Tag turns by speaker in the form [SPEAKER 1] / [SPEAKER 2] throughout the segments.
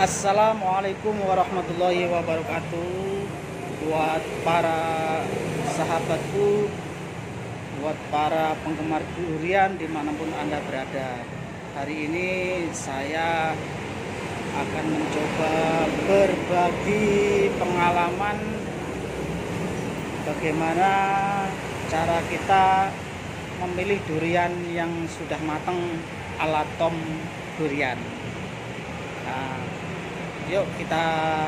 [SPEAKER 1] Assalamualaikum warahmatullahi wabarakatuh. Buat para sahabatku Buat para penggemar durian di mana pun anda berada. Hari ini saya akan mencoba berbagi pengalaman Bagaimana cara kita memilih durian yang sudah matang ala tom durian. Nah, yuk kita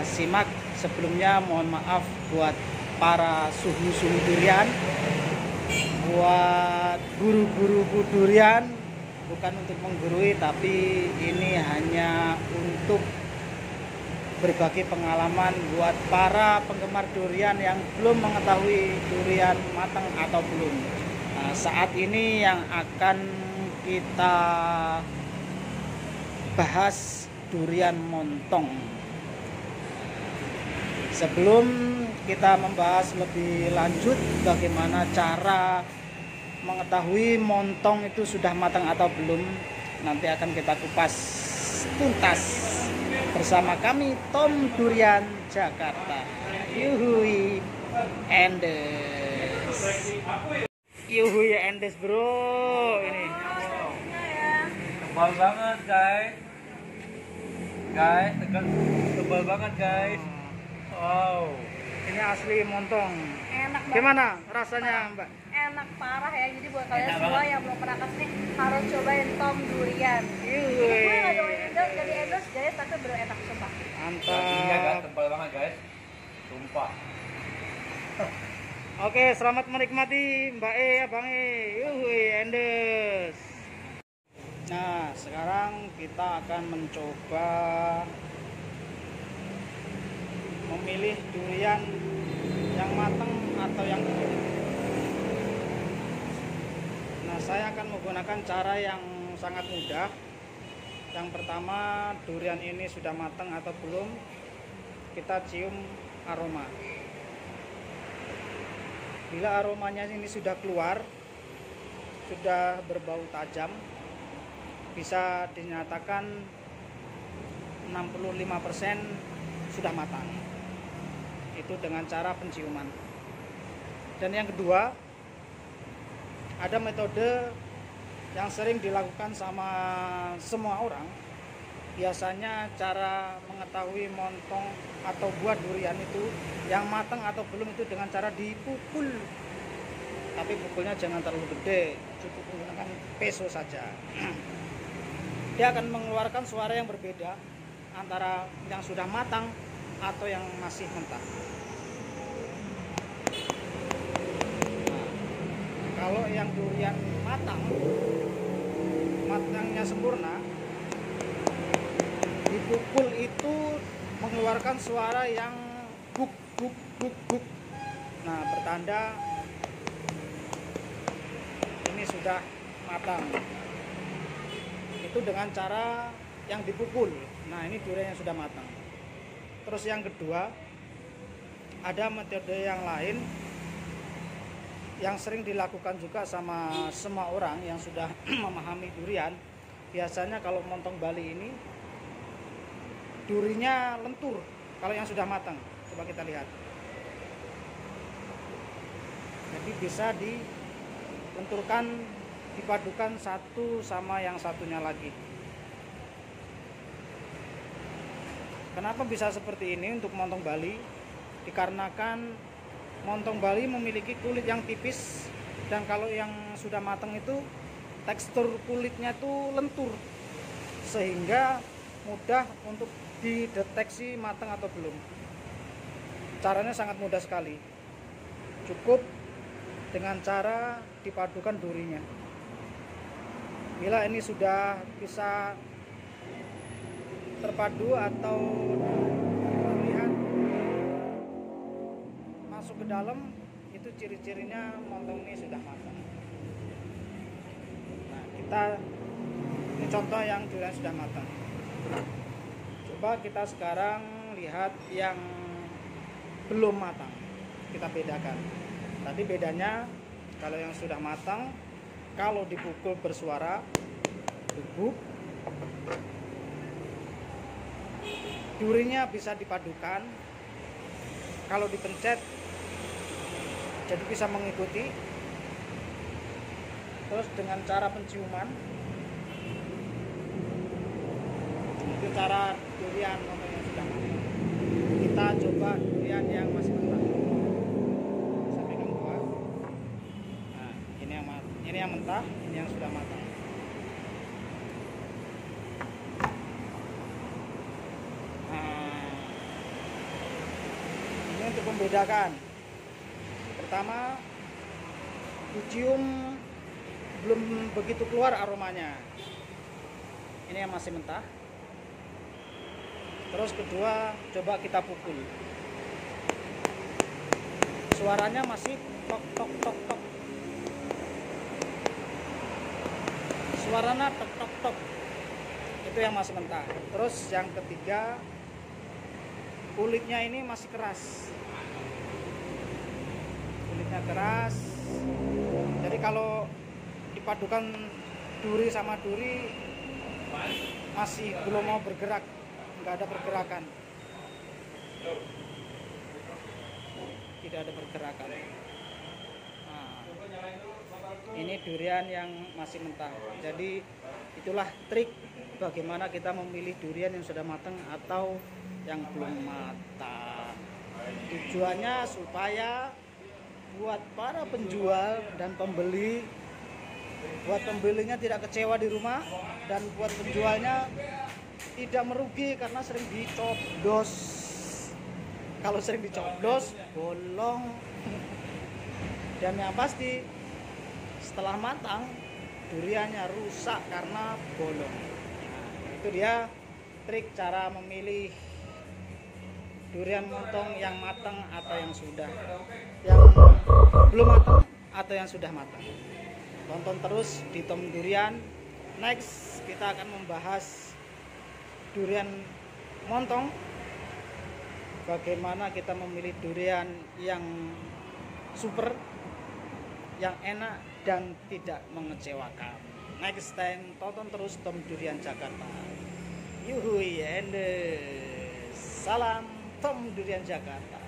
[SPEAKER 1] simak. Sebelumnya mohon maaf buat para suhu-suhu durian buat guru-guru durian bukan untuk menggurui tapi ini hanya untuk berbagi pengalaman buat para penggemar durian yang belum mengetahui durian matang atau belum. Nah, saat ini yang akan kita bahas durian montong. Sebelum kita membahas lebih lanjut bagaimana cara mengetahui montong itu sudah matang atau belum, nanti akan kita kupas tuntas bersama kami Tom Durian Jakarta. Yuhui Endes. Yuhui Endes bro ini.
[SPEAKER 2] Tebal banget guys guys tegal tebal banget guys. Wow.
[SPEAKER 1] Ini asli montong.
[SPEAKER 3] Enak banget.
[SPEAKER 1] Gimana rasanya mbak?
[SPEAKER 3] Enak parah ya. Jadi buat kalian
[SPEAKER 2] Enak
[SPEAKER 3] semua
[SPEAKER 2] banget.
[SPEAKER 3] yang belum pernah ke sini harus cobain tom durian.
[SPEAKER 1] Yuhui.
[SPEAKER 3] gue nggak doain endorse jadi endorse guys tapi bener enak sumpah.
[SPEAKER 2] Dagingnya guys
[SPEAKER 1] mantap
[SPEAKER 2] tebal banget guys. Sumpah.
[SPEAKER 1] Oke selamat menikmati mbak E abang E. Yuhui endes nah sekarang kita akan mencoba memilih durian yang matang atau yang belum nah saya akan menggunakan cara yang sangat mudah. Yang pertama durian ini sudah matang atau belum kita cium aroma. Bila aromanya ini sudah keluar sudah berbau tajam bisa dinyatakan 65% sudah matang. Itu dengan cara penciuman. Dan yang kedua ada metode yang sering dilakukan sama semua orang. Biasanya cara mengetahui montong atau buah durian itu yang matang atau belum itu dengan cara dipukul. Tapi pukulnya jangan terlalu gede cukup menggunakan peso saja dia akan mengeluarkan suara yang berbeda antara yang sudah matang atau yang masih mentah. Nah, kalau yang durian matang matangnya sempurna dipukul itu mengeluarkan suara yang buk buk buk buk nah bertanda ini sudah matang itu dengan cara yang dipukul. Nah ini durian yang sudah matang. Terus yang kedua ada metode yang lain yang sering dilakukan juga sama semua orang yang sudah memahami durian. Biasanya kalau montong Bali ini durinya lentur kalau yang sudah matang. Coba kita lihat. Jadi bisa dilenturkan dipadukan satu sama yang satunya lagi. Kenapa bisa seperti ini untuk montong Bali? Dikarenakan montong Bali memiliki kulit yang tipis dan kalau yang sudah matang itu tekstur kulitnya tuh lentur sehingga mudah untuk dideteksi matang atau belum. Caranya sangat mudah sekali. Cukup dengan cara dipadukan durinya bila ini sudah bisa terpadu atau terlihat masuk ke dalam itu ciri-cirinya montong ini sudah matang. Nah kita ini contoh yang durian sudah matang. Coba kita sekarang lihat yang belum matang. Kita bedakan. Tadi bedanya kalau yang sudah matang kalau dipukul bersuara bubuk durinya bisa dipadukan. Kalau dipencet jadi bisa mengikuti. Terus dengan cara penciuman itu cara durian sudah. Kita coba durian yang masih mentah saya pegang dua nah ini yang mat- mentah ini yang sudah matang Nah, ini untuk membedakan. Pertama, dicium belum begitu keluar aromanya. Ini yang masih mentah. Terus kedua, coba kita pukul. Suaranya masih tok tok tok tok. Suaranya tok tok tok. Itu yang masih mentah. Terus yang ketiga, kulitnya ini masih keras. Kulitnya keras. Jadi kalau dipadukan duri sama duri masih belum mau bergerak. Nggak ada pergerakan. Tidak ada pergerakan. Nah, ini durian yang masih mentah. Jadi itulah trik bagaimana kita memilih durian yang sudah matang atau yang belum matang. Tujuannya supaya buat para penjual dan pembeli buat pembelinya tidak kecewa di rumah dan buat penjualnya tidak merugi karena sering dicoblos. Kalau sering dicoblos bolong. Dan yang pasti setelah matang duriannya rusak karena bolong. Nah, itu dia trik cara memilih durian montong yang matang atau yang sudah. Yang belum matang atau yang sudah matang. Tonton terus di Tom Durian. Next kita akan membahas durian montong. Bagaimana kita memilih durian yang super yang enak dan tidak mengecewakan. Next time tonton terus Tom Durian Jakarta. Yuhui and salam Tom Durian Jakarta